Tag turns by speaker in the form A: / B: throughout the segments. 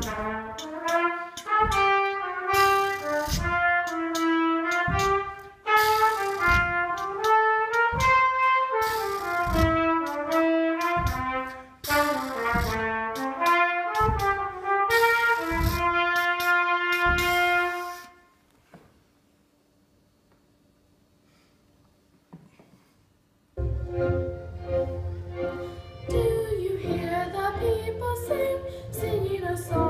A: Do you hear the people sing, singing a song?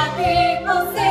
A: a ti, você.